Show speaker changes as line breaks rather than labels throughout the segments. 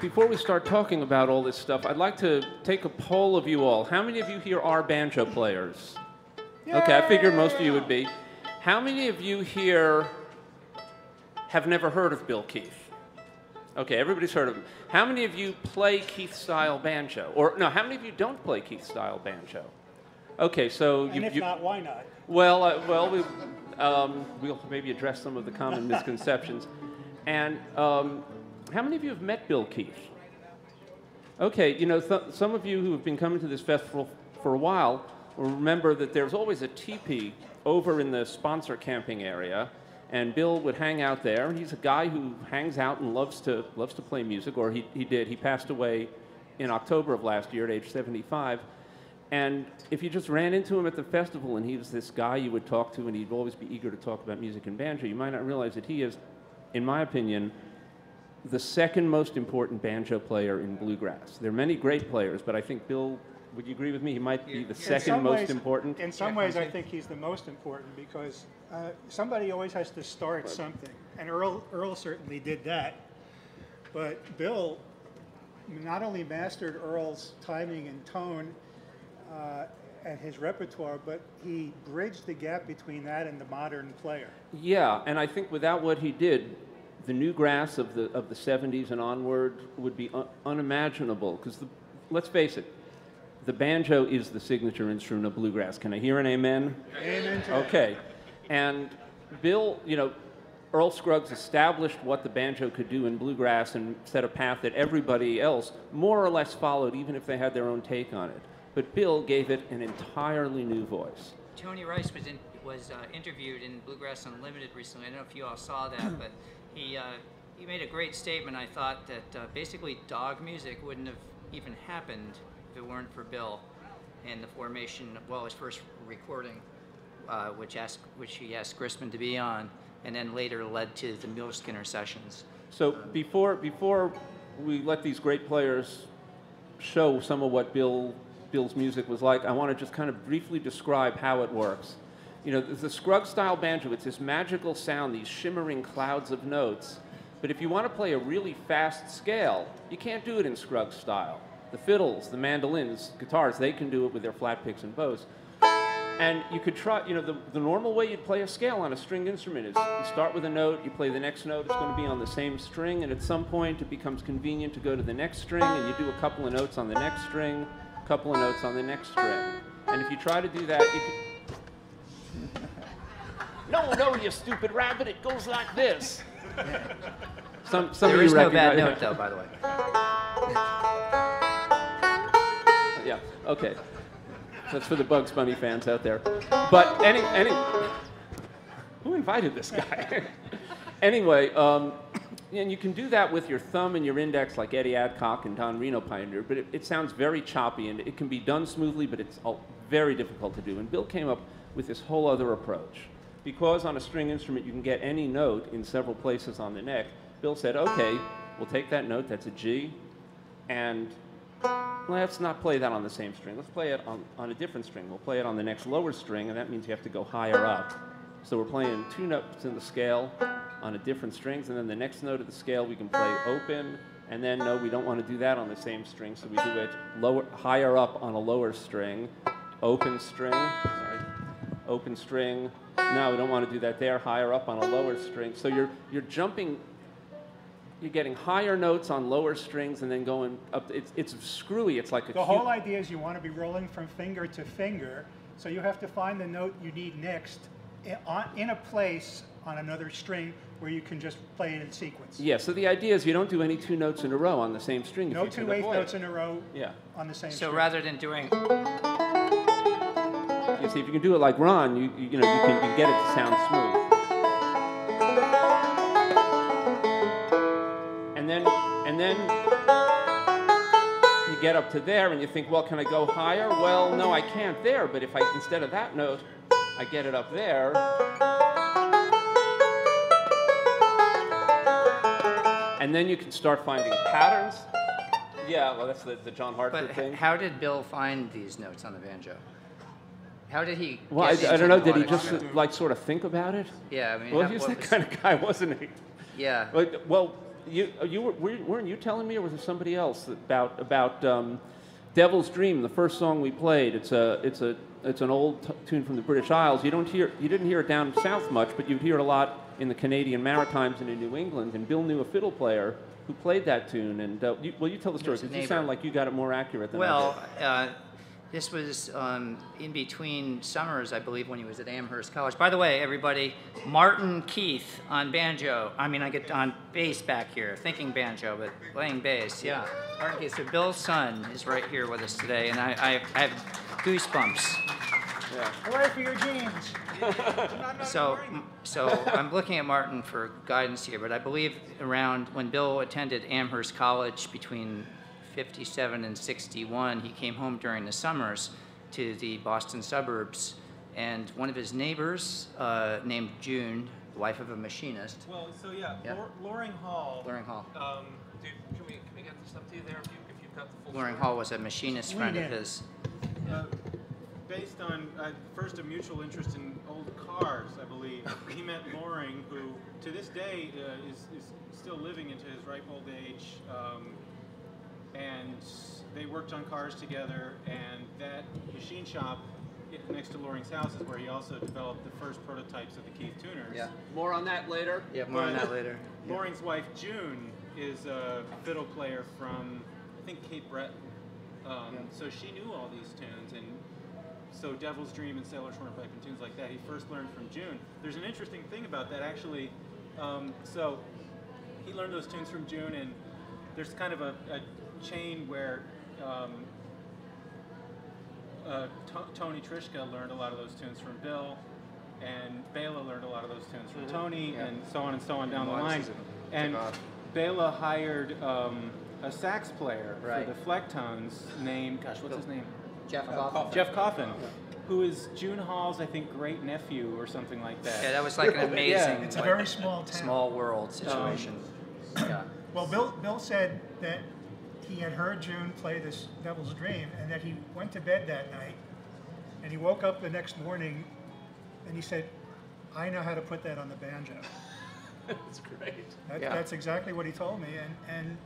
Before we start talking about all this stuff, I'd like to take a poll of you all. How many of you here are banjo players? Okay, I figured most of you would be. How many of you here have never heard of Bill Keith? Okay, everybody's heard of him. How many of you play Keith style banjo? Or no, how many of you don't play Keith style banjo? Okay, so you.
And if
you,
not, why not?
well, uh, well, we, um, we'll maybe address some of the common misconceptions. And um, how many of you have met Bill Keith? Okay, you know, th- some of you who have been coming to this festival for a while will remember that there's always a teepee over in the sponsor camping area, and Bill would hang out there. He's a guy who hangs out and loves to loves to play music, or he, he did. He passed away in October of last year at age 75. And if you just ran into him at the festival and he was this guy you would talk to and he'd always be eager to talk about music and banjo, you might not realize that he is, in my opinion, the second most important banjo player in bluegrass. There are many great players, but I think Bill, would you agree with me? He might be the second most
ways-
important.
In some ways, I think he's the most important because uh, somebody always has to start something. And Earl, Earl certainly did that. But Bill not only mastered Earl's timing and tone uh, and his repertoire, but he bridged the gap between that and the modern player.
Yeah, and I think without what he did, the new grass of the of the 70s and onward would be un- unimaginable. Because let's face it, the banjo is the signature instrument of bluegrass. Can I hear an amen?
Amen.
Okay. And Bill, you know, Earl Scruggs established what the banjo could do in bluegrass and set a path that everybody else more or less followed, even if they had their own take on it. But Bill gave it an entirely new voice.
Tony Rice was in, was uh, interviewed in Bluegrass Unlimited recently. I don't know if you all saw that, but he uh, he made a great statement. I thought that uh, basically Dawg music wouldn't have even happened if it weren't for Bill and the formation. Well, his first recording, uh, which asked which he asked Grisman to be on, and then later led to the Muleskinner sessions.
So before before we let these great players show some of what Bill Bill's music was like, I want to just kind of briefly describe how it works. You know, the Scruggs style banjo, it's this magical sound, these shimmering clouds of notes. But if you want to play a really fast scale, you can't do it in Scruggs style. The fiddles, the mandolins, guitars, they can do it with their flat picks and bows. And you could try, you know, the, the normal way you'd play a scale on a string instrument is you start with a note, you play the next note, it's going to be on the same string, and at some point it becomes convenient to go to the next string, and you do a couple of notes on the next string, a couple of notes on the next string. And if you try to do that, you can. No, no, you stupid rabbit, it goes like this. Some, some
There
of you
is no bad note, though, by the way.
Yeah, okay. That's for the Bugs Bunny fans out there. But any, any, who invited this guy? anyway, um, and you can do that with your thumb and your index like Eddie Adcock and Don Reno pioneered, but it, it sounds very choppy and it can be done smoothly, but it's all very difficult to do. And Bill came up with this whole other approach. Because on a string instrument you can get any note in several places on the neck, Bill said, okay, we'll take that note, that's a G, and let's not play that on the same string. Let's play it on, on a different string. We'll play it on the next lower string, and that means you have to go higher up. So we're playing two notes in the scale on a different strings, and then the next note of the scale we can play open, and then no, we don't want to do that on the same string, so we do it lower, higher up on a lower string, open string, open string. No, we don't want to do that there, higher up on a lower string. So you're, you're jumping you're getting higher notes on lower strings and then going up. It's, it's screwy. It's like a
The
cute-
whole idea is you want to be rolling from finger to finger, so you have to find the note you need next i- on- in a place on another string where you can just play it in sequence.
Yeah. So the idea is you don't do any two notes in a row on the same string.
No
if you
two
avoid
notes in a row
Yeah.
on the same
So
string.
rather than doing
See, if you can do it like Ron, you, you, you know you can, you can get it to sound smooth. And then and then you get up to there and you think, well, can I go higher? Well, no, I can't there. But if I instead of that note, I get it up there. And then you can start finding patterns. Yeah, well, that's the, the John Hartford
But
thing.
how did Bill find these notes on the banjo? How did he?
Well, I, I don't know. Did he just like sort of think about it?
Yeah, I mean,
Well,
how-
he's
what
that
was-
kind of guy, wasn't he?
Yeah.
Well, well, you you were were- weren't you telling me, or was it somebody else about about um, Devil's Dream, the first song we played? It's a it's a it's an old t- tune from the British Isles. You don't hear you didn't hear it down south much, but you'd hear it a lot in the Canadian Maritimes and in New England. And Bill knew a fiddle player who played that tune. And uh, you, well, you tell the story because you sound like you got it more accurate than I
Well,
did.
uh, this was um, in between summers, I believe, when he was at Amherst College. By the way, everybody, Martin Keith on banjo. I mean, I get on bass back here, thinking banjo, but playing bass. Yeah, Martin Keith. So Bill's son is right here with us today, and I, I, I have goosebumps.
Yeah.
Hooray for your genes!
So, so I'm looking at Martin for guidance here, but I believe around when Bill attended Amherst College between 57 and 61, he came home during the summers to the Boston suburbs, and one of his neighbors, uh, named June, the wife of a machinist,
Well, so yeah,
Yeah.
Lor- Loring Hall.
Loring Hall.
Um, dude, can we can we get this up to you there if you if you've got the full.
Loring
story?
Hall was a machinist
Lean
friend of his.
Uh, based on uh, first a mutual interest in old cars, I believe. he met Loring, who to this day uh, is is still living into his ripe old age. Um, and they worked on cars together, and that machine shop next to Loring's house is where he also developed the first prototypes of the Keith tuners.
Yeah, More on that later.
Yeah, more on that later.
Loring's wife June is a fiddle player from I think Cape Breton. Um, So she knew all these tunes, and so Devil's Dream and Sailor's Hornpipe and tunes like that, he first learned from June. There's an interesting thing about that, actually. Um, so he learned those tunes from June, and there's kind of a, a chain where um, uh, To- Tony Trischka learned a lot of those tunes from Bill, and Bela learned a lot of those tunes from Tony,
Yeah.
and so on and so on down the line. And
off.
Bela hired um, a sax player
Right.
for the Flecktones named, gosh, what's his name?
Jeff Coffin.
Jeff Coffin, who is June Hall's, I think, great nephew or something like that.
Yeah, that was like an amazing.
It's a
like,
very small town.
small world situation. yeah.
Well, Bill, Bill said that he had heard June play this Devil's Dream and that he went to bed that night and he woke up the next morning and he said, I know how to put that on the banjo.
That's great.
That,
Yeah.
That's exactly what he told me. And, and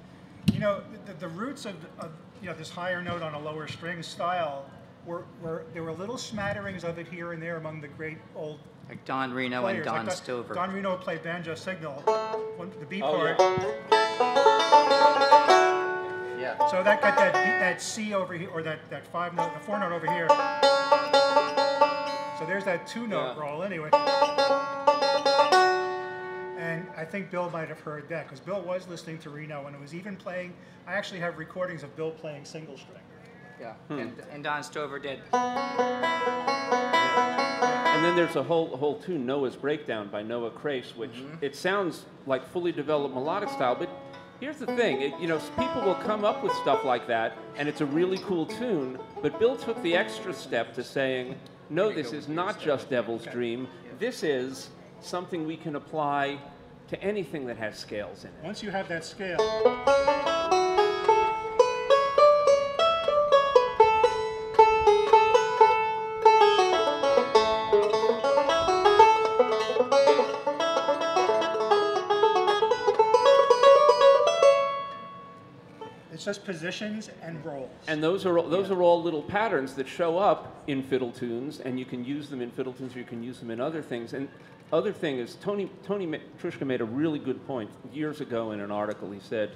you know, the, the roots of, of, you know, this higher note on a lower string style were, were, there were little smatterings of it here and there among the great old
Like Don Reno
players.
and Don
Like Don-
Stover.
Don Reno played banjo signal, one, the B
Oh,
part.
Yeah.
So that got that that C over here, or that, that five note, the four note over here. So there's that two note
Yeah.
roll anyway. And I think Bill might have heard that because Bill was listening to Reno and it was even playing. I actually have recordings of Bill playing single string.
Yeah. Hmm. And, and Don Stover did.
And then there's a whole whole tune, Noah's Breakdown by Noah Crase, which mm-hmm. it sounds like fully developed melodic style, but here's the thing, it, you know, people will come up with stuff like that, and it's a really cool tune, but Bill took the extra step to saying, no, this is not just Devil's Dream, this is something we can apply to anything that has scales in it.
Once you have that scale, just positions and roles.
And those are those are all little patterns that show up in fiddle tunes, and you can use them in fiddle tunes, or you can use them in other things. And other thing is Tony Tony Trischka made a really good point years ago in an article. He said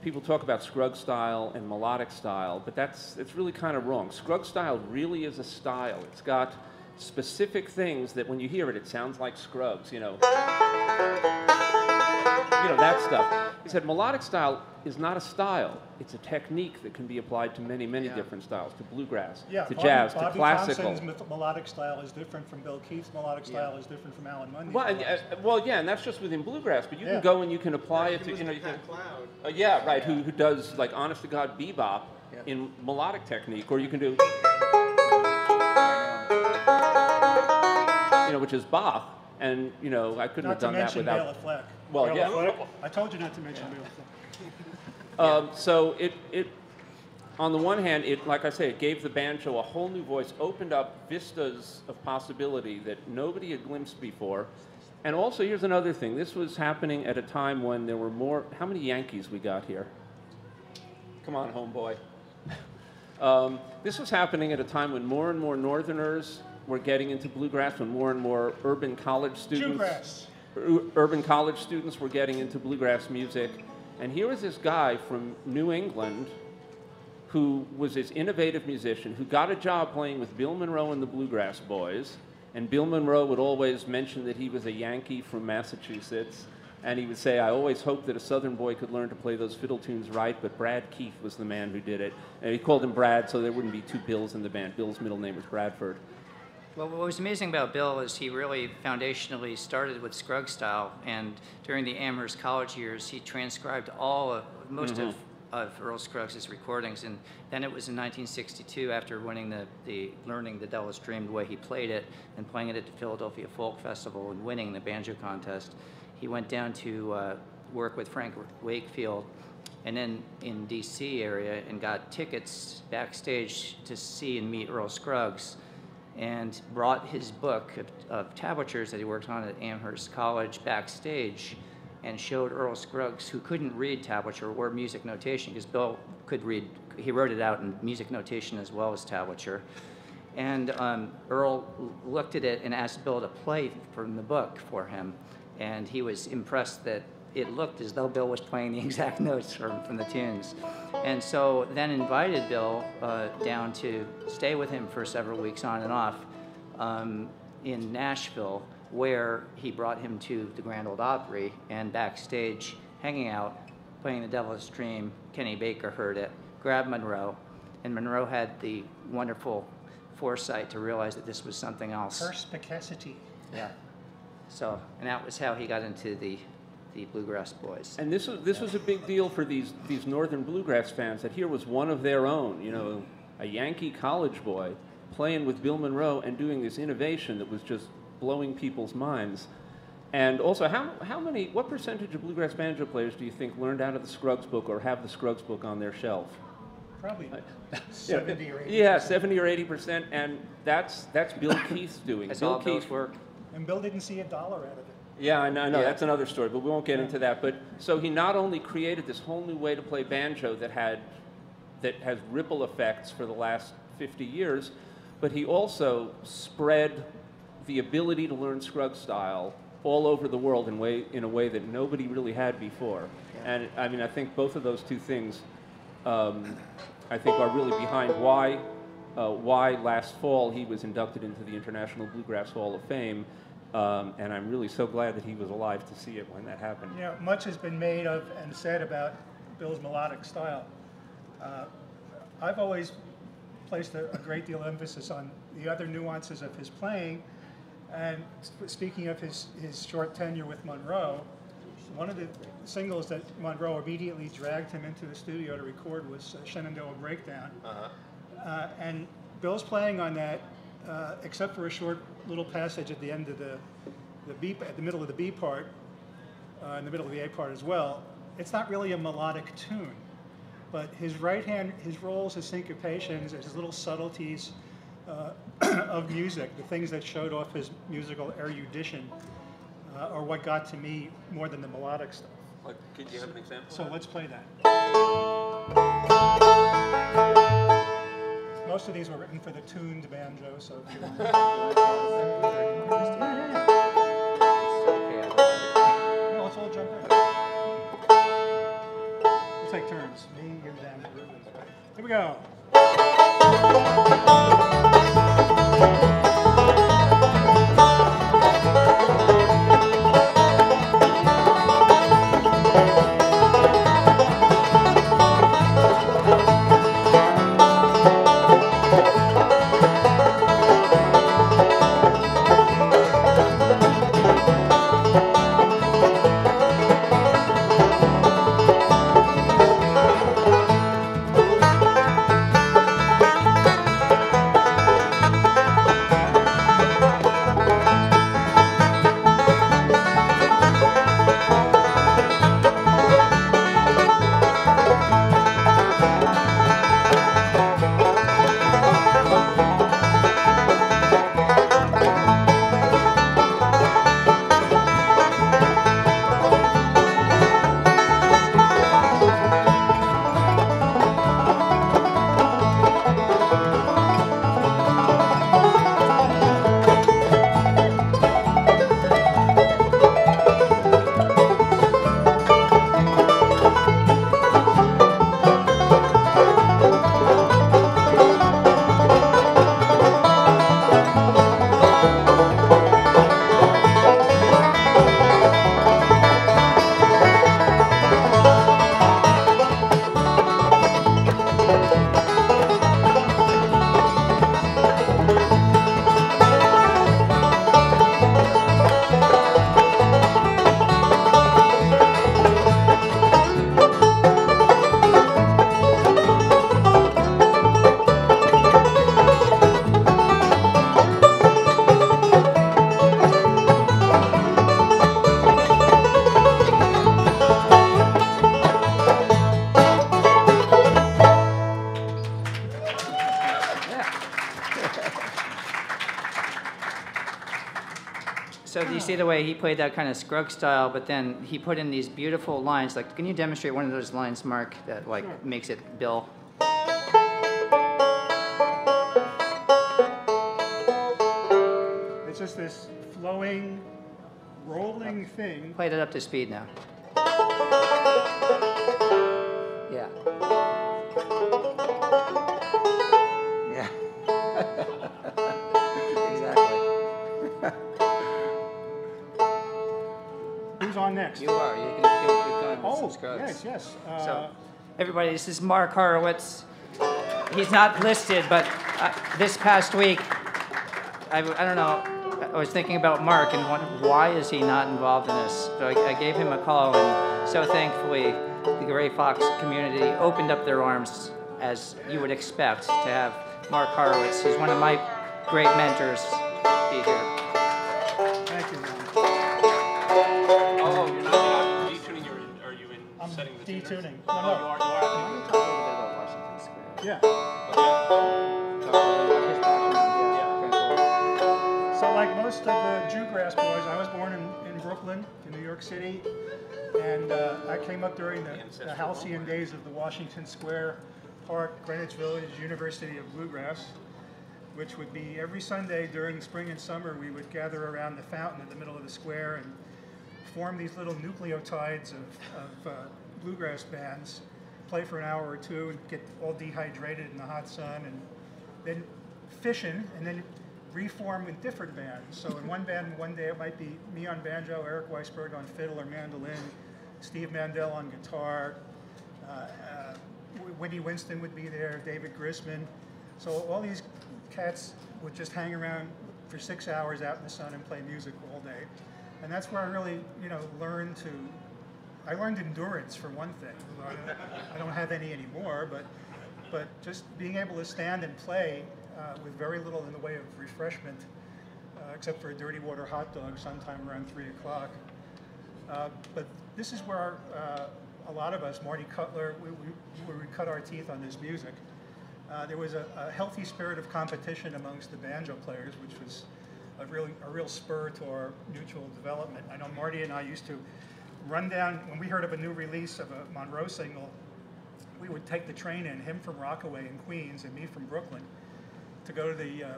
people talk about Scruggs style and melodic style, but that's it's really kind of wrong. Scruggs style really is a style. It's got specific things that when you hear it, it sounds like Scruggs. You know. You know that stuff. He said melodic style is not a style; it's a technique that can be applied to many, many
Yeah.
different styles, to bluegrass,
Yeah,
to
Bobby-
jazz,
Bobby
to classical.
Thompson's myth- melodic style is different from Bill Keith's melodic style is different from Alan Munde's.
Well, and, uh, well, yeah, and that's just within bluegrass. But you
Yeah.
can go and you can apply it to, you know, you can,
Cloud.
uh, yeah, right, Who, who does like honest to god bebop in melodic technique, or you can do, you know, which is Bach, and you know, I couldn't
Not
have done that
mention
without.
Bela Fleck.
Well,
Bela
yeah.
Fleck. I told you not to mention Bela Fleck.
Um, so it, it, on the one hand, it, like I say, it gave the banjo a whole new voice, opened up vistas of possibility that nobody had glimpsed before. And also, here's another thing. This was happening at a time when there were more. How many Yankees we got here? Come on, homeboy. Um, this was happening at a time when more and more Northerners were getting into bluegrass, when more and more urban college students
Jewgrass.
urban college students were getting into bluegrass music. And here was this guy from New England who was this innovative musician who got a job playing with Bill Monroe and the Bluegrass Boys. And Bill Monroe would always mention that he was a Yankee from Massachusetts. And he would say, I always hoped that a Southern boy could learn to play those fiddle tunes right, but Brad Keith was the man who did it. And he called him Brad so there wouldn't be two Bills in the band. Bill's middle name was Bradford.
Well, what was amazing about Bill is he really foundationally started with Scruggs style, and during the Amherst college years, he transcribed all of most of, of Earl Scruggs' recordings. And then it was in 1962, after winning the, the learning the Devil's Dream the way he played it, and playing it at the Philadelphia Folk Festival and winning the banjo contest, he went down to uh, work with Frank Wakefield and then in DC area and got tickets backstage to see and meet Earl Scruggs and brought his book of, of tablatures that he worked on at Amherst College backstage and showed Earl Scruggs, who couldn't read tablature or music notation, because Bill could read, he wrote it out in music notation as well as tablature. And um, Earl looked at it and asked Bill to play from the book for him. And he was impressed that it looked as though Bill was playing the exact notes from, from the tunes. And so then invited Bill uh, down to stay with him for several weeks on and off um, in Nashville, where he brought him to the Grand Ole Opry and backstage hanging out, playing The Devil's Dream. Kenny Baker heard it, grabbed Monroe, and Monroe had the wonderful foresight to realize that this was something else.
Perspicacity.
Yeah. So, and that was how he got into the, the Bluegrass Boys.
And this was this was a big deal for these these northern bluegrass fans. That here was one of their own, you know, a Yankee college boy playing with Bill Monroe and doing this innovation that was just blowing people's minds. And also, how, how many, what percentage of bluegrass banjo players do you think learned out of the Scruggs book or have the Scruggs book on their shelf?
Probably uh, 70 or 80.
Yeah, 70 or 80 percent, and that's that's Bill Keith's doing.
That's
Bill
all Bill's
Keith
work.
And Bill didn't see a dollar out of it.
Yeah, I know, I know.
Yeah.
That's another story, but we won't get into that. But so he not only created this whole new way to play banjo that had that has ripple effects for the last 50 years, but he also spread the ability to learn Scruggs style all over the world in way in a way that nobody really had before. And I mean, I think both of those two things, um, I think, are really behind why uh, why last fall he was inducted into the International Bluegrass Hall of Fame. Um, and I'm really so glad that he was alive to see it when that happened.
You know, much has been made of and said about Bill's melodic style. Uh, I've always placed a, a great deal of emphasis on the other nuances of his playing. And speaking of his, his short tenure with Monroe, one of the singles that Monroe immediately dragged him into the studio to record was uh, Shenandoah Breakdown. Uh, and Bill's playing on that, uh, except for a short little passage at the end of the, the B, at the middle of the B part, uh, in the middle of the A part as well. It's not really a melodic tune, but his right hand, his rolls, his syncopations, his little subtleties uh, of music, the things that showed off his musical erudition, uh, are what got to me more than the melodic stuff.
Like, could you have an example?
So let's play that. Most of these were written for the tuned banjo, so if you No, let's all jump in. We'll take turns. Me, you, them. Here we go.
see the way he played that kind of scrug style, but then he put in these beautiful lines. Like, can you demonstrate one of those lines, Marc, that like
sure.
makes it Bill?
It's just this flowing, rolling thing.
Play it up to speed now. Yeah.
Next?
You are. You can going with
Oh,
Scruggs.
yes, yes. Uh,
So, everybody, this is Marc Horowitz. He's not listed, but uh, this past week, I, I don't know. I was thinking about Marc and what, why is he not involved in this? So I, I gave him a call, and so thankfully, the Grey Fox community opened up their arms, as you would expect, to have Marc Horowitz, who's one of my great mentors, be here.
Setting the tuners?
detuning. No,
Oh,
no.
you are, you are.
Why don't you talk a little bit about Washington Square?
Yeah.
Talk a little about his background. Yeah.
So like most of the Jewgrass boys, I was born in, in Brooklyn, in New York City, and uh, I came up during the, the halcyon days of the Washington Square Park, Greenwich Village, University of Bluegrass, which would be every Sunday during spring and summer, we would gather around the fountain in the middle of the square and form these little nucleotides of, of uh, bluegrass bands, play for an hour or two and get all dehydrated in the hot sun, and then fission, and then reform with different bands. So in one band, one day it might be me on banjo, Eric Weissberg on fiddle or mandolin, Steve Mandell on guitar, uh, uh, Winnie Winston would be there, David Grisman. So all these cats would just hang around for six hours out in the sun and play music all day. And that's where I really, you know, learned to, I learned endurance for one thing. I don't, have any anymore, but, but just being able to stand and play uh, with very little in the way of refreshment, uh, except for a dirty water hot dog sometime around three o'clock. Uh, but this is where uh, a lot of us, Marty Cutler, we, we, we cut our teeth on this music. Uh, there was a, a healthy spirit of competition amongst the banjo players, which was a real, a real spur to our mutual development. I know Marty and I used to run down, when we heard of a new release of a Monroe single, we would take the train in, him from Rockaway in Queens and me from Brooklyn, to go to the uh,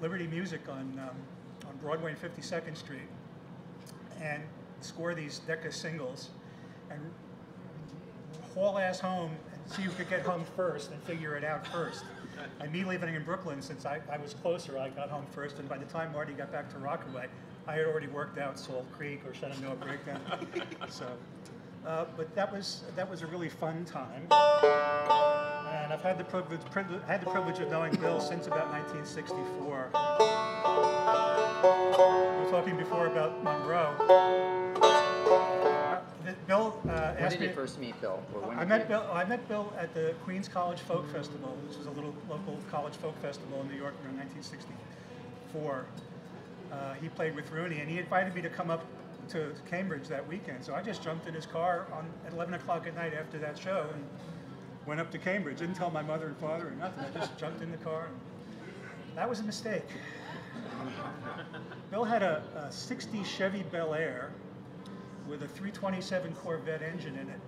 Liberty Music on, um, on Broadway and 52nd Street and score these Decca singles and haul ass home and see who could get home first and figure it out first. And me living in Brooklyn, since I, I was closer, I got home first, and by the time Marty got back to Rockaway, I had already worked out Salt Creek or Shenandoah Breakdown. so, uh, but that was that was a really fun time, and I've had the privilege, privilege had the privilege of knowing Bill since about 1964. We were talking before about Monroe. Uh, Bill uh,
When did
me.
you first meet Bill? When
I met
you-
Bill. I met Bill at the Queens College Folk Festival, which is a little local college folk festival in New York in 1964. Uh, he played with Rooney, and he invited me to come up to Cambridge that weekend. So I just jumped in his car on at 11 o'clock at night after that show and went up to Cambridge. Didn't tell my mother and father or nothing. I just jumped in the car. And that was a mistake. Bill had a, a 60 Chevy Bel Air with a 327 Corvette engine in it,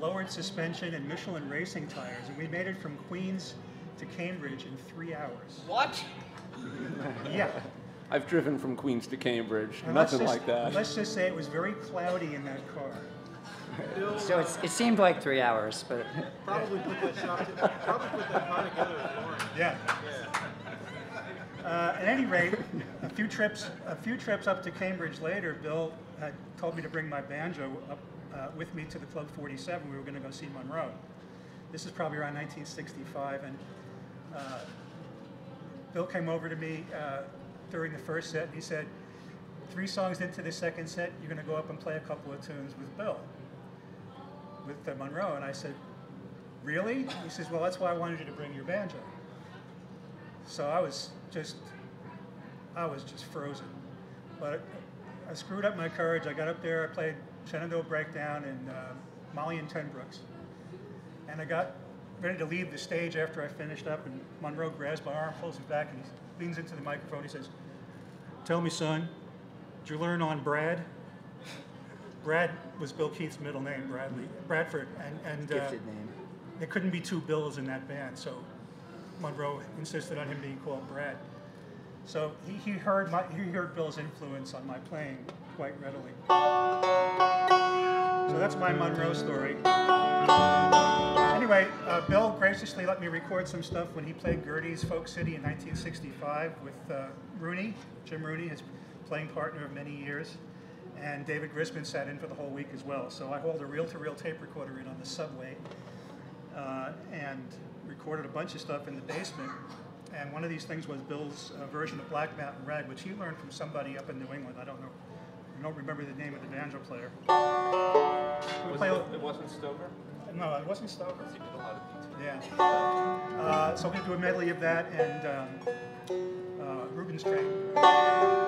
lowered suspension, and Michelin racing tires. And we made it from Queens to Cambridge in three hours.
What?
Yeah.
I've driven from Queens to Cambridge.
And let's
Nothing
just-
like that.
Let's just say it was very cloudy in that car.
So it's, it seemed like three hours, but
Probably put that shot, to, probably put that car together with Loring.
Yeah. Uh, at any rate, a few trips, a few trips up to Cambridge later, Bill had told me to bring my banjo up uh, with me to the Club 47. We were going to go see Monroe. This is probably around 1965, and uh, Bill came over to me uh, during the first set. And he said, three songs into the second set, you're going to go up and play a couple of tunes with Bill, with uh, Monroe. And I said, really? He says, well, that's why I wanted you to bring your banjo. So I was just, I was just frozen. But I screwed up my courage. I got up there, I played Shenandoah Breakdown and uh, Molly and Ten Brooks. And I got ready to leave the stage after I finished up, and Monroe grabs my arm, pulls me back, and he leans into the microphone. He says, Tell me, son, did you learn on Brad? Brad was Bill Keith's middle name, Bradley, Bradford, and, and uh,
gifted name.
there couldn't be two Bills in that band, so Monroe insisted on him being called Brad. So he, he heard my he heard Bill's influence on my playing quite readily. So that's my Monroe story. Uh, Bill graciously let me record some stuff when he played Gerde's Folk City in 1965 with uh, Rooney, Jim Rooney, his playing partner of many years. and David Grisman sat in for the whole week as well. So I hauled a reel-to-reel tape recorder in on the subway uh, and recorded a bunch of stuff in the basement. And one of these things was Bill's uh, version of Black Mountain Rag, which he learned from somebody up in New England. I don't know. I don't remember the name of the banjo player.
Was it, it wasn't Stover?
No, it wasn't Stover.
He did a lot of detail.
Yeah. Uh, so we do a medley of that and um, uh, Reuben's Train.